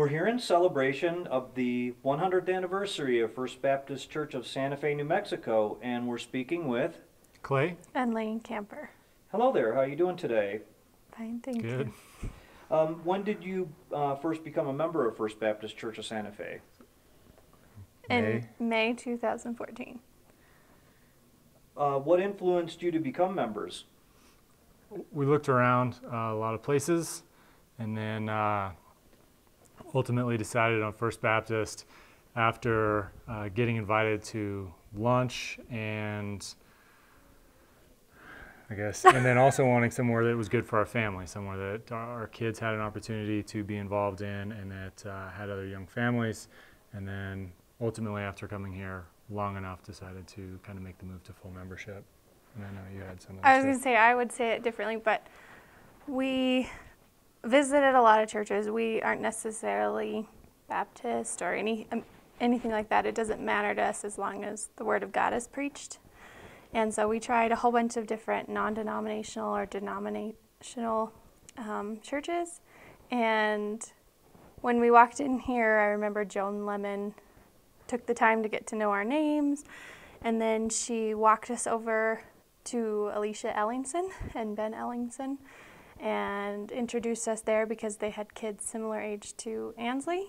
We're here in celebration of the 100th anniversary of First Baptist Church of Santa Fe, New Mexico, and we're speaking with. Clay? And Lane Camper. Hello there. How are you doing today? Fine, thank Good. you. Um, when did you uh, first become a member of First Baptist Church of Santa Fe? In May 2014. Uh, what influenced you to become members? We looked around uh, a lot of places and then uh, ultimately decided on First Baptist after uh, getting invited to lunch and I guess, and then also wanting somewhere that was good for our family, somewhere that our kids had an opportunity to be involved in and that uh, had other young families. And then ultimately, after coming here long enough, decided to kind of make the move to full membership. And I know you had some. I was going to say, I would say it differently, but we visited a lot of churches. We aren't necessarily Baptist or any um, anything like that. It doesn't matter to us as long as the Word of God is preached. And so we tried a whole bunch of different non denominational or denominational um, churches. And when we walked in here, I remember Joan Lemon took the time to get to know our names. And then she walked us over to Alicia Ellingson and Ben Ellingson and introduced us there because they had kids similar age to Ansley,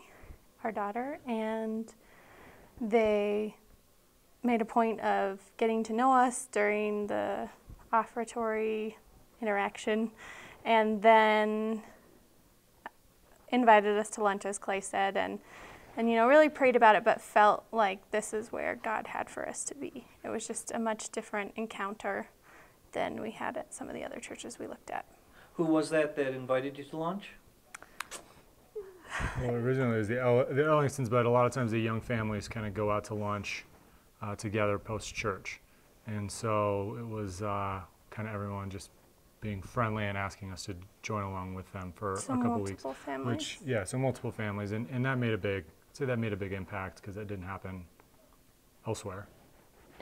our daughter. And they made a point of getting to know us during the offertory interaction and then invited us to lunch as clay said and and you know really prayed about it but felt like this is where god had for us to be it was just a much different encounter than we had at some of the other churches we looked at Who was that that invited you to lunch? Well, originally it was the, El- the Ellingtons, but a lot of times the young families kind of go out to lunch uh, together post church. And so it was uh, kind of everyone just being friendly and asking us to join along with them for so a couple multiple weeks. families Which, yeah, so multiple families. And, and that made a big, I'd say that made a big impact because that didn't happen elsewhere.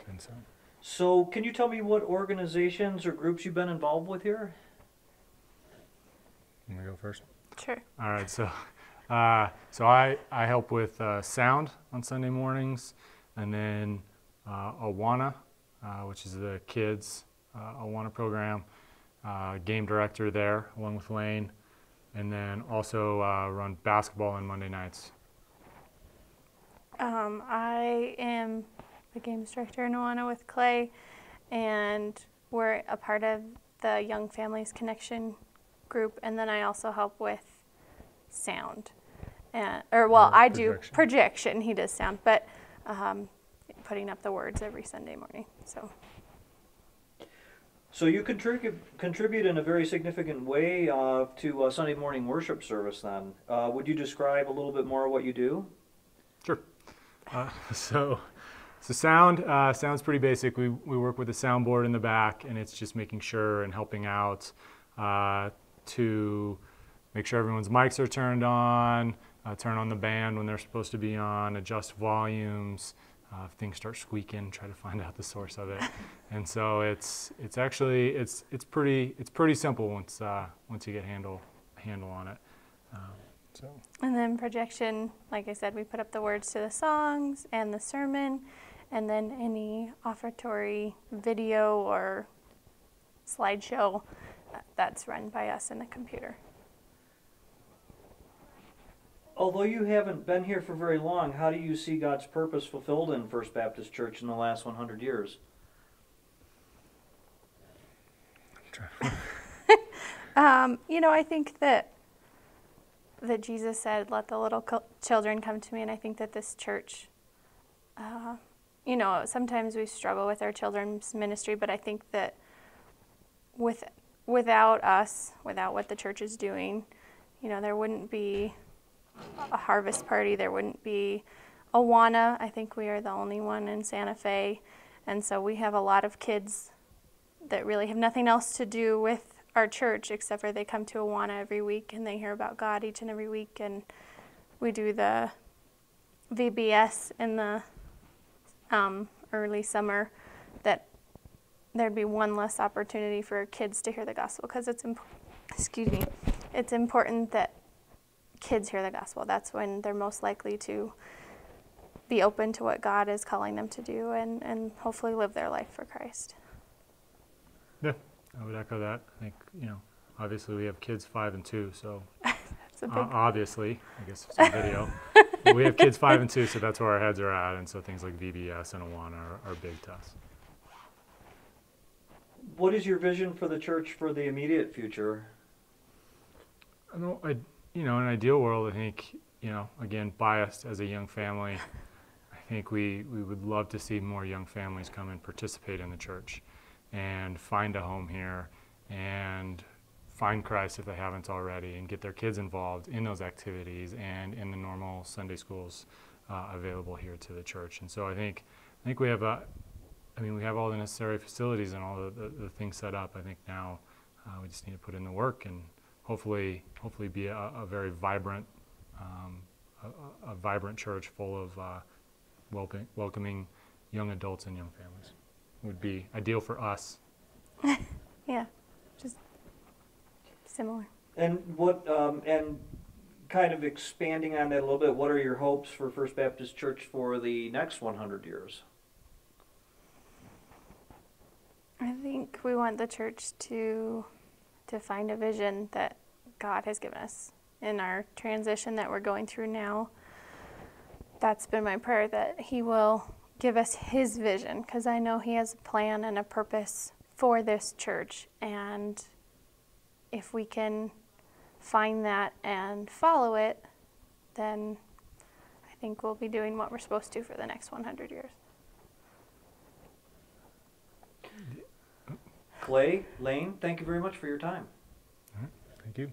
And so, So, can you tell me what organizations or groups you've been involved with here? Let me go first. sure All right, so uh, so I, I help with uh, sound on Sunday mornings, and then uh, Awana, uh, which is the kids uh, Awana program, uh, game director there along with Lane, and then also uh, run basketball on Monday nights. Um, I am the games director in Awana with Clay, and we're a part of the Young Families Connection group, and then I also help with sound. And, or, well, Or I do projection. projection, he does sound, but um, putting up the words every Sunday morning. So, So, you contribute contribute in a very significant way uh, to uh, Sunday morning worship service. Then, uh, would you describe a little bit more what you do? Sure. Uh, so, so sound uh, sounds pretty basic. We we work with a soundboard in the back, and it's just making sure and helping out uh, to make sure everyone's mics are turned on, uh, turn on the band when they're supposed to be on, adjust volumes. Uh, if things start squeaking, try to find out the source of it. and so it's it's actually it's it's pretty it's pretty simple once uh, once you get handle handle on it. Um, so. and then projection, like I said, we put up the words to the songs and the sermon, and then any offertory video or slideshow that's run by us in the computer. Although you haven't been here for very long, how do you see God's purpose fulfilled in First Baptist Church in the last 100 years? Um, you know, I think that that Jesus said, "Let the little co- children come to me," and I think that this church, uh, you know, sometimes we struggle with our children's ministry, but I think that with without us, without what the church is doing, you know, there wouldn't be a harvest party. There wouldn't be Awana. I think we are the only one in Santa Fe, and so we have a lot of kids that really have nothing else to do with our church except for they come to Awana every week and they hear about God each and every week and we do the VBS in the um, early summer there'd be one less opportunity for kids to hear the gospel because it's imp- excuse me it's important that kids hear the gospel. That's when they're most likely to be open to what God is calling them to do and, and hopefully live their life for Christ. Yeah, I would echo that. I think, you know, obviously we have kids five and two, so It's a big, uh, obviously, I guess it's a video. We have kids five and two, so that's where our heads are at. And so things like VBS and Awana are, are big to us. What is your vision for the church for the immediate future? I know, I, you know, in an ideal world, I think, you know, again, biased as a young family, I think we, we would love to see more young families come and participate in the church and find a home here and find Christ if they haven't already and get their kids involved in those activities and in the normal Sunday schools uh, available here to the church. And so I think, I think we have a, I mean, we have all the necessary facilities and all the, the, the things set up. I think now uh, we just need to put in the work and hopefully, hopefully be a, a very vibrant, um, a, a- a vibrant church full of uh, welcoming, welcoming young adults and young families. Would be ideal for us. yeah, just similar. And what, um, and kind of expanding on that a little bit, what are your hopes for First Baptist Church for the next 100 years? I think we want the church to to find a vision that God has given us in our transition that we're going through now. That's been my prayer that He will give us His vision because I know He has a plan and a purpose for this church. And if we can find that and follow it, then I think we'll be doing what we're supposed to for the next 100 years. Clay, Lane, thank you very much for your time. All right. Thank you.